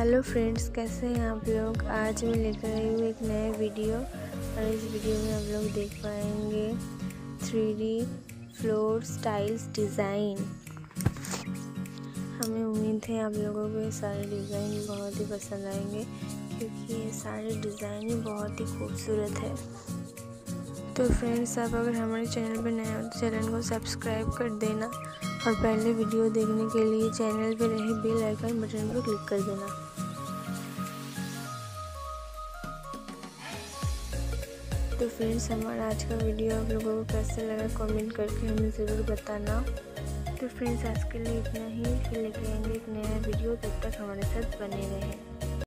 Hello friends, कैसे हैं आप लोग? आज मैं लेकर आई हूँ एक नया वीडियो और इस वीडियो में आप लोग देख पाएँगे three D floor styles design. हमें उम्मीद है आप लोगों को ये सारे डिज़ाइन बहुत ही पसंद आएँगे, क्योंकि ये सारे डिज़ाइन ही बहुत ही खूबसूरत है। तो फ्रेंड्स, आप अगर हमारे चैनल पर नए हो तो चैनल को सब्सक्राइब कर देना और पहले वीडियो देखने के लिए चैनल पर रहे बेल आइकन बटन पर क्लिक कर देना। तो फ्रेंड्स हमारा आज का वीडियो आप लोगों को कैसा लगा कमेंट करके हमें ज़रूर बताना। तो फ्रेंड्स आज के लिए इतना ही। फिर लेके आएँगे एक नया वीडियो। तब तक हमारे साथ बने रहें।